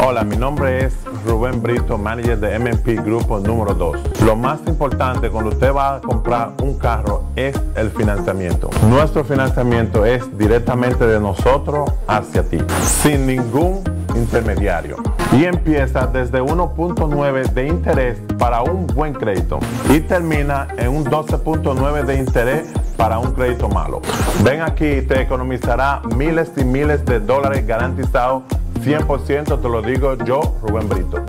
Hola, mi nombre es Rubén Brito, manager de MMP Grupo número 2. Lo más importante cuando usted va a comprar un carro es el financiamiento. Nuestro financiamiento es directamente de nosotros hacia ti, sin ningún intermediario. Y empieza desde 1.9 de interés para un buen crédito y termina en un 12.9 de interés para un crédito malo. Ven aquí te economizará miles y miles de dólares garantizados 100% te lo digo yo, Rubén Brito.